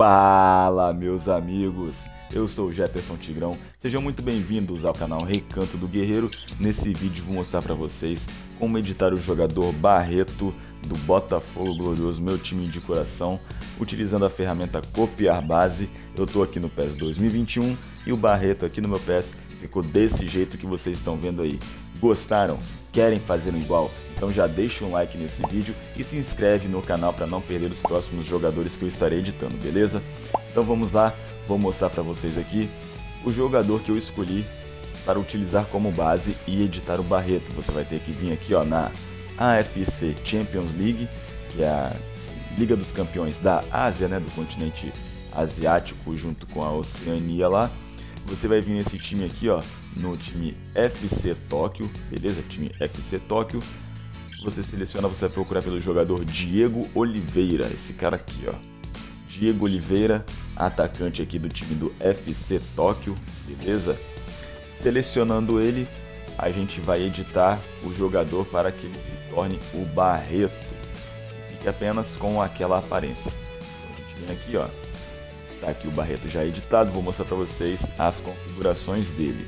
Fala, meus amigos! Eu sou Jefferson Tigrão. Sejam muito bem-vindos ao canal Recanto do Guerreiro. Nesse vídeo vou mostrar para vocês como editar o jogador Barreto do Botafogo Glorioso, meu time de coração, utilizando a ferramenta Copiar Base. Eu estou aqui no PES 2021 e o Barreto aqui no meu PES ficou desse jeito que vocês estão vendo aí. Gostaram? Querem fazer igual? Então já deixa um like nesse vídeo e se inscreve no canal para não perder os próximos jogadores que eu estarei editando, beleza? Então vamos lá, vou mostrar para vocês aqui o jogador que eu escolhi para utilizar como base e editar o Barreto. Você vai ter que vir aqui ó, na AFC Champions League, que é a Liga dos Campeões da Ásia, né, do continente asiático, junto com a Oceania lá. Você vai vir nesse time aqui, ó, no time FC Tóquio, beleza? Time FC Tóquio. Você seleciona, você vai procurar pelo jogador Diego Oliveira, esse cara aqui, ó. Diego Oliveira, atacante aqui do time do FC Tóquio, beleza? Selecionando ele, a gente vai editar o jogador para que ele se torne o Barreto. Fique apenas com aquela aparência. Então, a gente vem aqui, ó. Tá aqui o Barreto já editado, vou mostrar para vocês as configurações dele.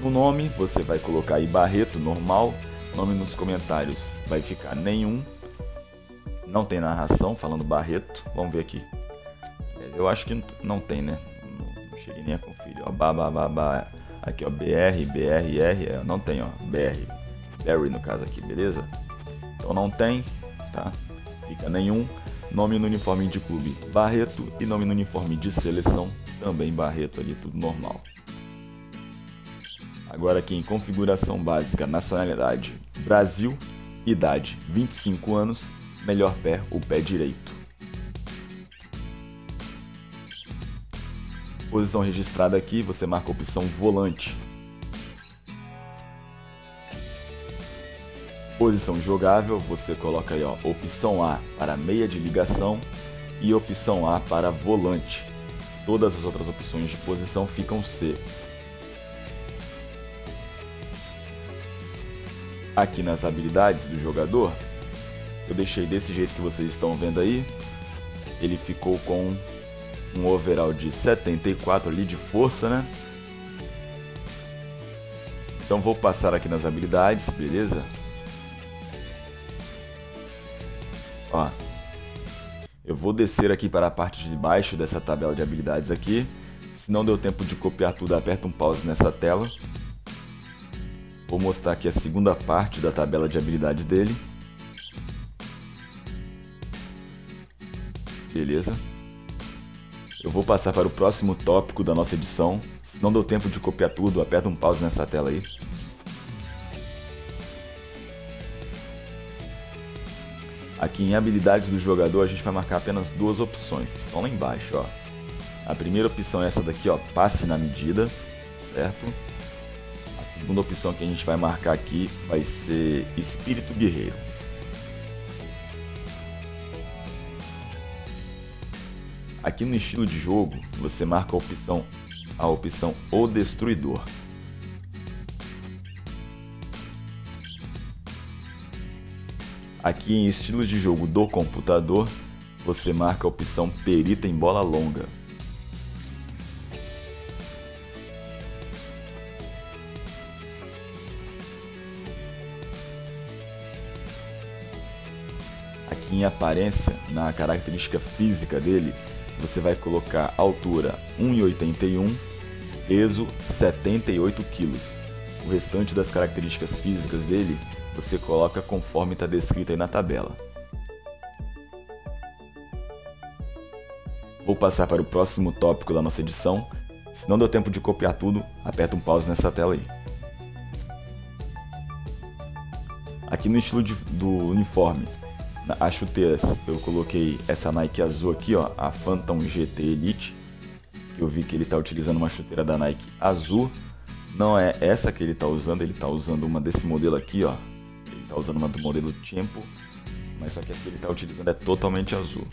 No nome, você vai colocar aí Barreto normal. Nome nos comentários vai ficar nenhum. Não tem narração falando Barreto. Vamos ver aqui. Eu acho que não tem, né? Não cheguei nem a conferir. Ó, ba, ba, ba, ba. Aqui, ó, BR, BR, R, é, não tem, ó, BR, Barry no caso aqui, beleza? Então não tem, tá? Fica nenhum. Nome no uniforme de clube, Barreto, e nome no uniforme de seleção, também Barreto ali, tudo normal. Agora aqui em configuração básica, nacionalidade, Brasil, idade, 25 anos, melhor pé, o pé direito. Posição registrada aqui, você marca a opção volante. Posição jogável, você coloca aí ó, opção A para meia de ligação e opção A para volante. Todas as outras opções de posição ficam C. Aqui nas habilidades do jogador, eu deixei desse jeito que vocês estão vendo aí. Ele ficou com um overall de 74 ali de força, né? Então vou passar aqui nas habilidades, beleza? Ó, eu vou descer aqui para a parte de baixo dessa tabela de habilidades aqui. Se não deu tempo de copiar tudo, aperta um pause nessa tela. Vou mostrar aqui a segunda parte da tabela de habilidades dele. Beleza. Eu vou passar para o próximo tópico da nossa edição. Se não deu tempo de copiar tudo, aperta um pause nessa tela aí. Aqui em habilidades do jogador a gente vai marcar apenas duas opções que estão lá embaixo, ó. A primeira opção é essa daqui, ó, passe na medida, certo? Segunda opção que a gente vai marcar aqui vai ser espírito guerreiro. Aqui no estilo de jogo, você marca a opção, a opção O Destruidor. Aqui em estilo de jogo do computador, você marca a opção Perita em bola longa. Aqui em aparência, na característica física dele, você vai colocar altura 1,81, peso 78 kg. O restante das características físicas dele você coloca conforme está descrito aí na tabela. Vou passar para o próximo tópico da nossa edição. Se não deu tempo de copiar tudo, aperta um pause nessa tela aí. Aqui no estilo de, do uniforme, as chuteiras, eu coloquei essa Nike azul aqui, ó, a Phantom GT Elite. Que eu vi que ele está utilizando uma chuteira da Nike azul. Não é essa que ele está usando, ele está usando uma desse modelo aqui, ó. Ele está usando uma do modelo Tempo, mas só que aqui ele está utilizando é totalmente azul.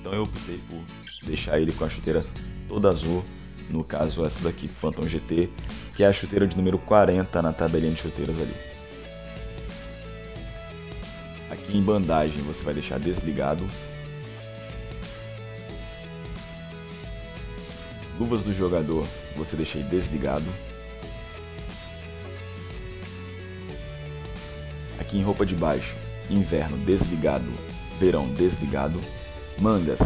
Então eu optei por deixar ele com a chuteira toda azul, no caso essa daqui, Phantom GT, que é a chuteira de número 40 na tabelinha de chuteiras ali. Aqui em bandagem você vai deixar desligado. Luvas do jogador você deixei desligado. Aqui em roupa de baixo, inverno desligado, verão desligado. Mangas,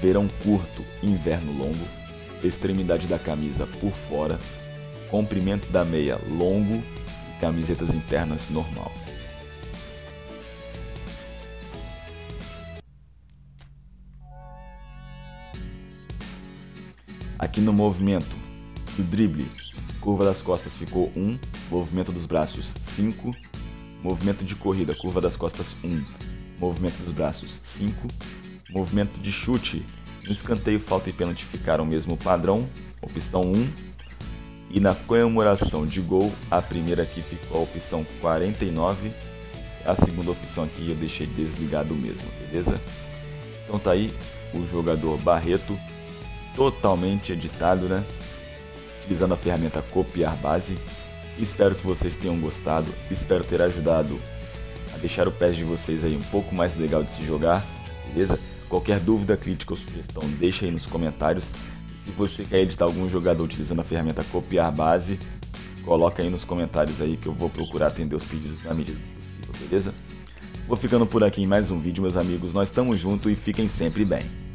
verão curto, inverno longo. Extremidade da camisa por fora. Comprimento da meia longo camisetas internas normal. Aqui no movimento do drible, curva das costas ficou 1, movimento dos braços 5, movimento de corrida, curva das costas 1, movimento dos braços 5, movimento de chute, escanteio, falta e pênalti ficaram o mesmo padrão, opção 1, e na comemoração de gol, a primeira aqui ficou a opção 49, a segunda opção aqui eu deixei desligado mesmo, beleza? Então tá aí o jogador Barreto totalmente editado, né? Utilizando a ferramenta copiar base. Espero que vocês tenham gostado, espero ter ajudado a deixar o PES de vocês aí um pouco mais legal de se jogar, beleza? Qualquer dúvida, crítica ou sugestão, deixa aí nos comentários. se você quer editar algum jogador utilizando a ferramenta copiar base, coloca aí nos comentários aí que eu vou procurar atender os pedidos na medida do possível, beleza? Vou ficando por aqui em mais um vídeo, meus amigos. Nós estamos juntos e fiquem sempre bem.